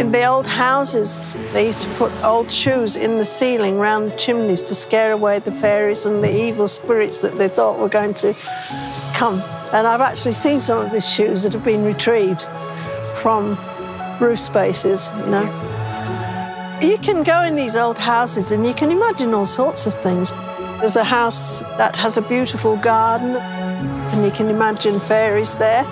In the old houses, they used to put old shoes in the ceiling round the chimneys to scare away the fairies and the evil spirits that they thought were going to come. And I've actually seen some of these shoes that have been retrieved from roof spaces, you know. You can go in these old houses and you can imagine all sorts of things. There's a house that has a beautiful garden and you can imagine fairies there.